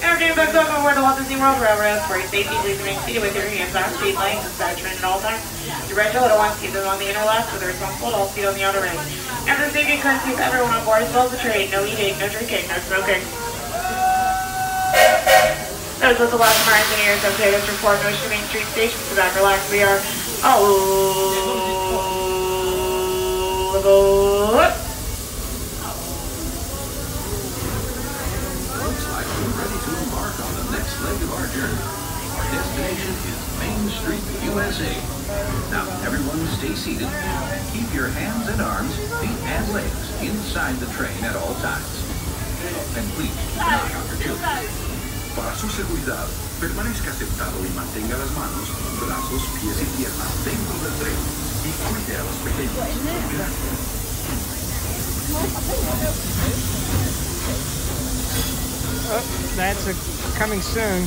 Afternoon, folks. Welcome aboard the Walt Disney World Railroad. For your safety, please remain seated with your hands on speed lanes and train at all times. Your rental little ones keep them on the inner left with the responsible adults seat on the outer ring. After safety and courtesy of everyone on board as well as the train, no eating, no drinking, no smoking. Those with the last eyes and ears, okay, this report, Motion Main Street Station, so back relax. We are all aboard. Looks like we're ready to embark on the next leg of our journey. Our destination is Main Street, USA. Now, everyone stay seated. Keep your hands and arms, feet and legs inside the train at all times. And please keep an eye on your children. Para su seguridad, permanezca sentado y mantenga las manos, brazos, pies y piernas dentro del tren y cuide a los pequeños. Gracias. Oh, that's a, coming soon.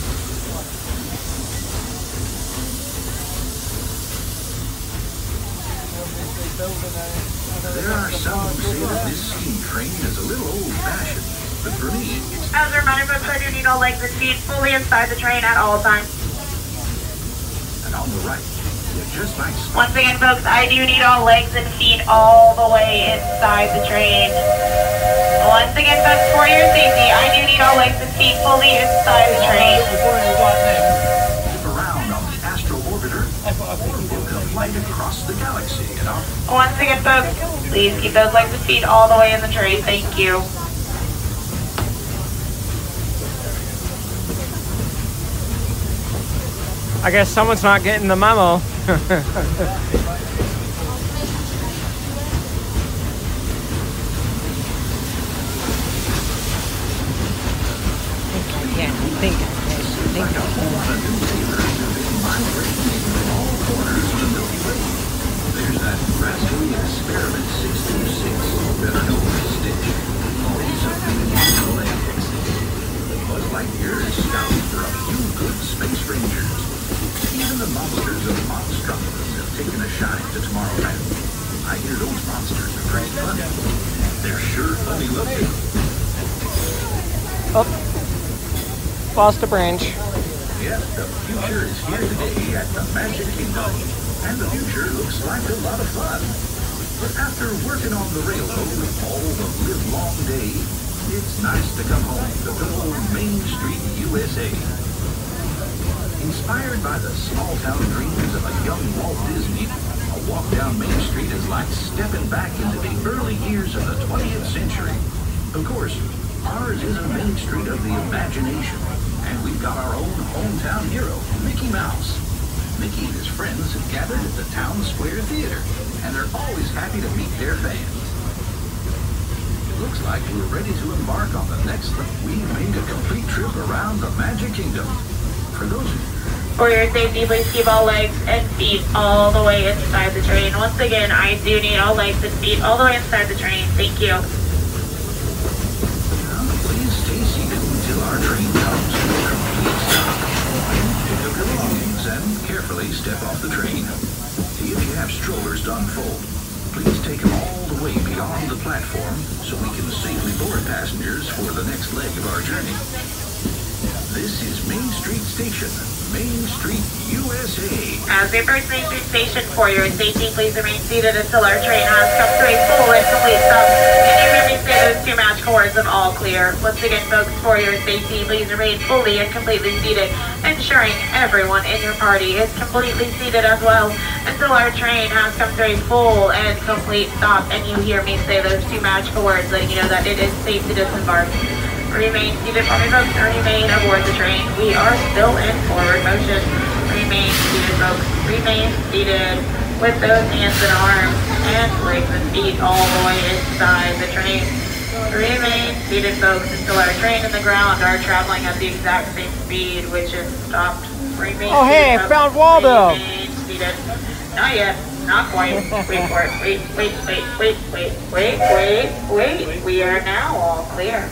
There are some who say that this steam train is a little old-fashioned, but for me, As a reminder, folks, I do need all legs and feet fully inside the train at all times. and on the right, you just spot Once again, folks, I do need all legs and feet all the way inside the train. Once again, folks, for your safety, I do need all legs and feet fully inside the train. Around on the Astro Orbiter or book a flight across the galaxy in our Once again, folks, please keep those legs and feet all the way in the train. Thank you. I guess someone's not getting the memo. There's that rascally experiment 626, taken a shine to Tomorrowland. I hear those monsters are pretty funny. They're sure funny looking. Oh, lost a branch. Yes, the future is here today at the Magic Kingdom. And the future looks like a lot of fun. But after working on the railroad all the live-long day, it's nice to come home to good old Main Street, USA. Inspired by the small-town dreams of a young Walt Disney, walk down Main Street is like stepping back into the early years of the 20th century. Of course, ours is a Main Street of the imagination, and we've got our own hometown hero, Mickey Mouse. Mickey and his friends have gathered at the Town Square Theater, and they're always happy to meet their fans. It looks like we're ready to embark on the next. We've made a complete trip around the Magic Kingdom. For your safety, please keep all legs and feet all the way inside the train. Once again, I do need all legs and feet all the way inside the train. Thank you. Please stay seated until our train comes to a complete stop. Pick carefully step off the train. See if you have strollers to unfold. Please take them all the way beyond the platform so we can safely board passengers for the next leg of our journey. This is Main Street Station, Main Street, USA. As we approach Main Street Station for your safety, please remain seated until our train has come to a full and complete stop. And you may of all clear. Once again, folks, for your safety, please remain fully and completely seated, ensuring everyone in your party is completely seated as well until our train has come to a full and complete stop. And you hear me say those two match words letting you know that it is safe to disembark. Remain seated for me folks remain aboard the train. We are still in forward motion. Remain seated folks. Remain seated with those hands and arms and legs and feet all the way inside the train. Remain seated folks until our train and the ground are traveling at the exact same speed which is stopped. Remain Oh, hey, I found folks. Waldo. Remain seated. Not yet. Not quite. Wait for it. Wait, wait, wait, wait, wait, wait, wait, wait. We are now all clear.